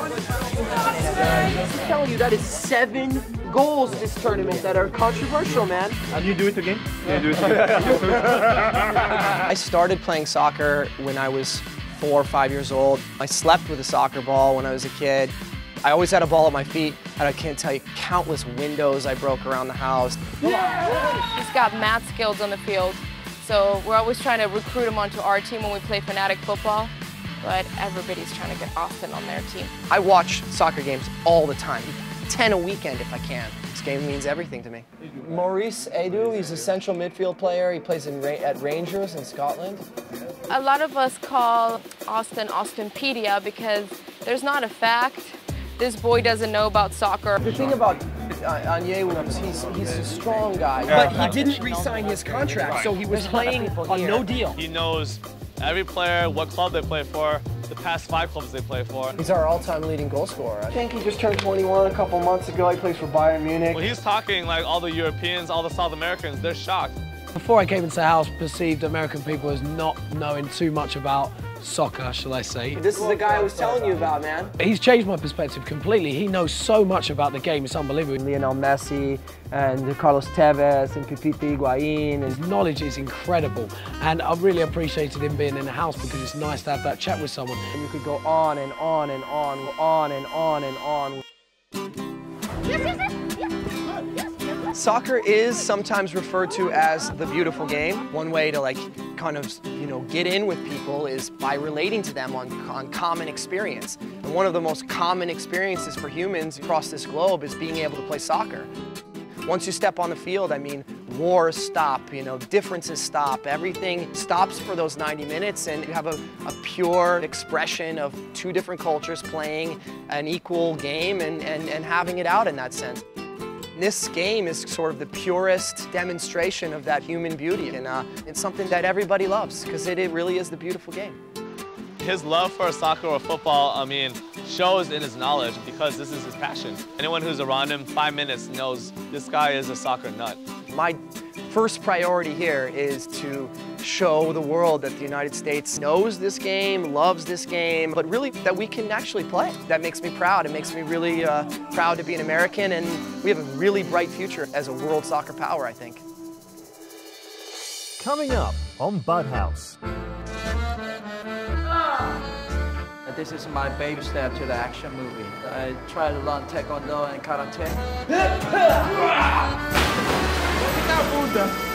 I'm telling you, that is seven goals this tournament that are controversial, man. And you do it again? Yeah, do it again. I started playing soccer when I was four or five years old. I slept with a soccer ball when I was a kid. I always had a ball at my feet, and I can't tell you countless windows I broke around the house. He's got mad skills on the field, so we're always trying to recruit him onto our team when we play Fanatic football, but everybody's trying to get Austin on their team. I watch soccer games all the time, 10 a weekend if I can. This game means everything to me. Maurice Edu, he's a central midfield player. He plays in, at Rangers in Scotland. A lot of us call Austin Austinpedia because there's not a fact. This boy doesn't know about soccer. The thing about uh, Onyewu is he's, he's a strong guy. But he didn't re-sign his contract, so he was playing on no deal. He knows every player, what club they play for, the past five clubs they play for. He's our all-time leading goal scorer. I think he just turned 21 a couple months ago. He plays for Bayern Munich. When he's talking like all the Europeans, all the South Americans, they're shocked. Before I came into the house, perceived American people as not knowing too much about soccer, shall I say. This is the guy I was telling you about, man. He's changed my perspective completely. He knows so much about the game, it's unbelievable. Lionel Messi and Carlos Tevez and Pipita Higuain. His knowledge is incredible, and I really appreciated him being in the house because it's nice to have that chat with someone. And you could go on and on and on, on and on and on. Yes, yes, yes. Soccer is sometimes referred to as the beautiful game. One way to like kind of, you know, get in with people is by relating to them on, on common experience. And one of the most common experiences for humans across this globe is being able to play soccer. Once you step on the field, I mean, wars stop, you know, differences stop, everything stops for those 90 minutes and you have a, a, pure expression of two different cultures playing an equal game and, and, and having it out in that sense. This game is sort of the purest demonstration of that human beauty, and uh, it's something that everybody loves because it, it really is the beautiful game. His love for soccer or football, I mean, shows in his knowledge because this is his passion. Anyone who's around him five minutes knows this guy is a soccer nut. My first priority here is to show the world that the United States knows this game, loves this game, but really that we can actually play. That makes me proud. It makes me really uh, proud to be an American, and we have a really bright future as a world soccer power, I think. Coming up on Bud House. This is my baby step to the action movie. I try to learn Taekwondo and Karate. Fica muda.